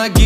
i get it